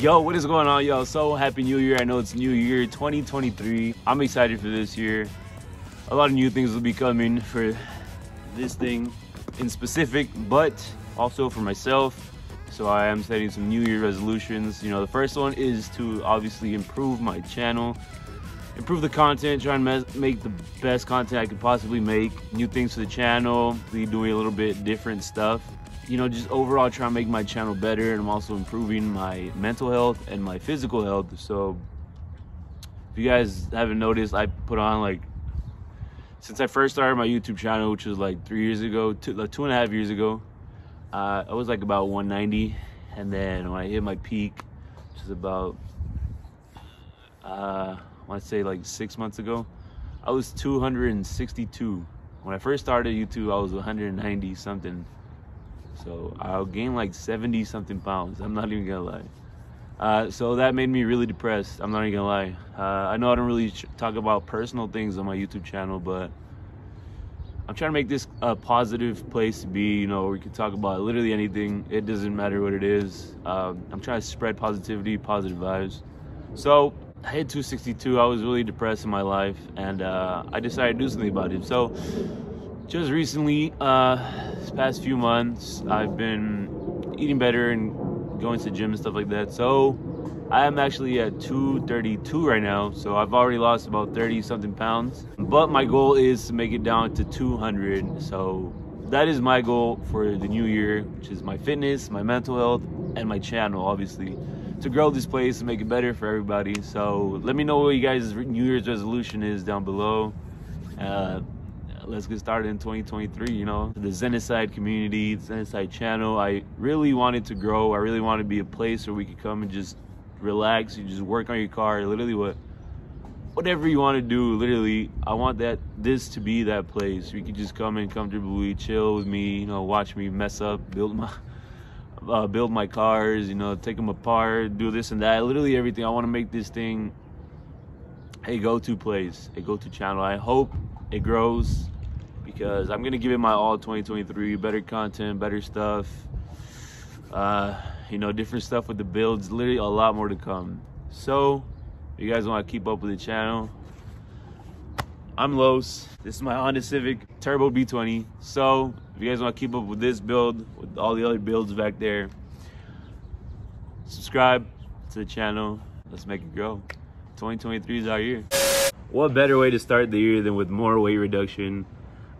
Yo, what is going on, y'all? So happy new year. I know it's new year 2023. I'm excited for this year. A lot of new things will be coming for this thing in specific, but also for myself. So I am setting some new year resolutions. You know, the first one is to obviously improve my channel, improve the content, try and make the best content I could possibly make, new things for the channel, be doing a little bit different stuff you know, just overall trying to make my channel better and I'm also improving my mental health and my physical health. So if you guys haven't noticed, I put on like, since I first started my YouTube channel, which was like three years ago, two, like two and a half years ago, uh, I was like about 190. And then when I hit my peak, which is about, uh, I want to say like six months ago, I was 262. When I first started YouTube, I was 190 something. So I'll gain like 70 something pounds. I'm not even gonna lie. Uh, so that made me really depressed. I'm not even gonna lie. Uh, I know I don't really talk about personal things on my YouTube channel, but I'm trying to make this a positive place to be. You know, we can talk about literally anything. It doesn't matter what it is. Um, I'm trying to spread positivity, positive vibes. So I hit 262. I was really depressed in my life, and uh, I decided to do something about it. So just recently, uh, this past few months, I've been eating better and going to the gym and stuff like that. So I am actually at 232 right now. So I've already lost about 30 something pounds. But my goal is to make it down to 200. So that is my goal for the new year, which is my fitness, my mental health, and my channel, obviously, to grow this place and make it better for everybody. So let me know what you guys' New Year's resolution is down below. Uh, let's get started in 2023 you know? The Zenocide community the Zenocide channel i really wanted to grow. I really wanted to be a place where we could come and just relax you just work on your car literally what whatever you want to do literally i want that this to be that place. You can just come in comfortably chill with me you know watch me mess up build my uh, build my cars you know take them apart do this and that literally everything. I want to make this thing a go-to place a go-to channel. I hope it grows because I'm gonna give it my all 2023. Better content, better stuff. Uh, you know, different stuff with the builds. Literally a lot more to come. So, if you guys want to keep up with the channel, I'm Los. This is my Honda Civic Turbo B20. So, if you guys want to keep up with this build, with all the other builds back there, subscribe to the channel. Let's make it grow. 2023 is our year. What better way to start the year than with more weight reduction?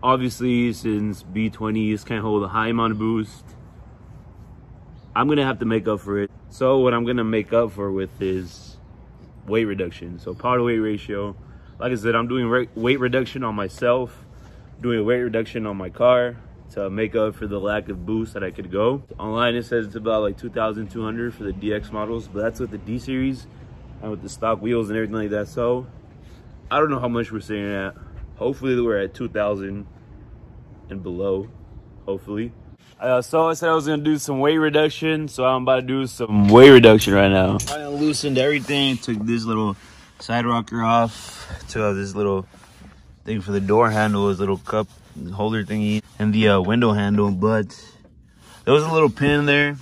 Obviously since B20s can't hold a high amount of boost, I'm gonna have to make up for it. So what I'm gonna make up for with is weight reduction. So power to weight ratio. Like I said, I'm doing weight reduction on myself, doing weight reduction on my car to make up for the lack of boost that I could go. Online it says it's about like 2,200 for the DX models, but that's with the D series and with the stock wheels and everything like that. So I don't know how much we're sitting at. Hopefully we're at 2,000 and below, hopefully. Uh, so I said I was gonna do some weight reduction, so I'm about to do some weight reduction right now. I loosened everything, took this little side rocker off, took out this little thing for the door handle, this little cup holder thingy, and the uh, window handle, but there was a little pin there,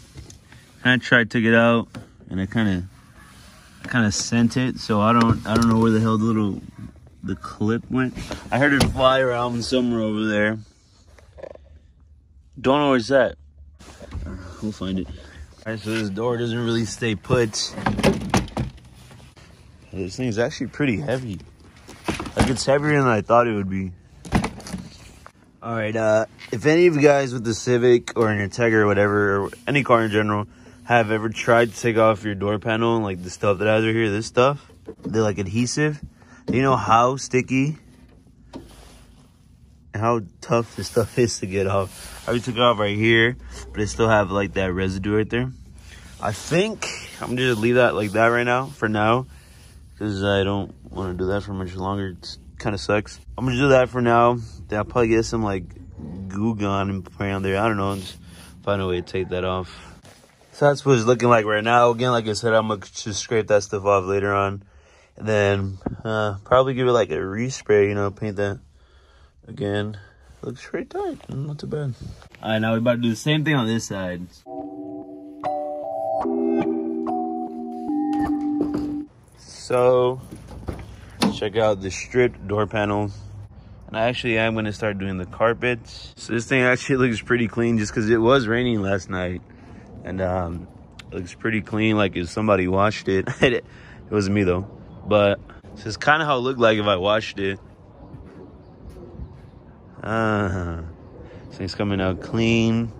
and I tried to get out, and I kind of, kind of sent it, so I don't, I don't know where the hell the little the clip went. I heard it fly around somewhere over there. Don't know where it's at. We'll find it. Alright, so this door doesn't really stay put. This thing is actually pretty heavy. Like it's heavier than I thought it would be. Alright, uh, if any of you guys with the Civic or an Integra or whatever, or any car in general, have ever tried to take off your door panel and like the stuff that I have right here, this stuff, they're like adhesive you know how sticky and how tough this stuff is to get off? I already took it off right here, but it still have like that residue right there. I think I'm gonna just leave that like that right now for now because I don't want to do that for much longer. It kind of sucks. I'm gonna do that for now. Then I'll probably get some like Goo Gone and put on there. I don't know. Just find a way to take that off. So that's what it's looking like right now. Again, like I said, I'm gonna just scrape that stuff off later on. Then uh, probably give it like a respray, you know, paint that again. Looks pretty tight, not too bad. All right, now we're about to do the same thing on this side. So, check out the stripped door panels. And I actually am gonna start doing the carpets. So this thing actually looks pretty clean just cause it was raining last night. And um, it looks pretty clean, like if somebody washed it. it wasn't me though. But this is kind of how it looked like if I washed it. Uh, this thing's coming out clean.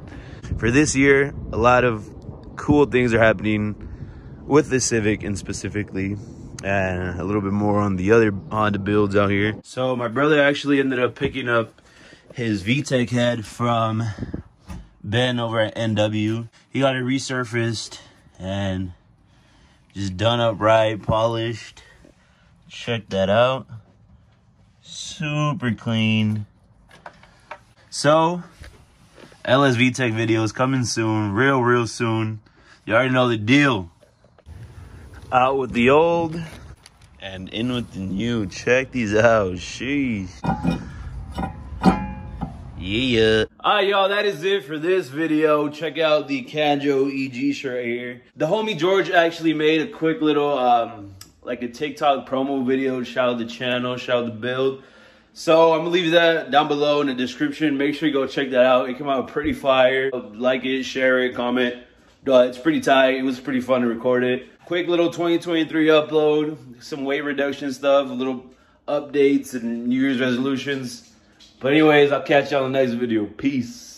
For this year, a lot of cool things are happening with the Civic and specifically and a little bit more on the other Honda builds out here. So my brother actually ended up picking up his VTEC head from Ben over at NW. He got it resurfaced and just done up right, polished. Check that out. Super clean. So, LS VTEC videos coming soon, real, real soon. You already know the deal. Out with the old and in with the new. Check these out. Sheesh. Yeah. Alright, y'all, that is it for this video. Check out the Kanjo EG shirt here. The homie George actually made a quick little, um, like a TikTok promo video. Shout out the channel, shout out the build. So I'm gonna leave that down below in the description. Make sure you go check that out. It came out pretty fire. Like it, share it, comment. It's pretty tight. It was pretty fun to record it. Quick little 2023 upload, some weight reduction stuff, little updates and New Year's resolutions. But anyways, I'll catch y'all in the next video. Peace.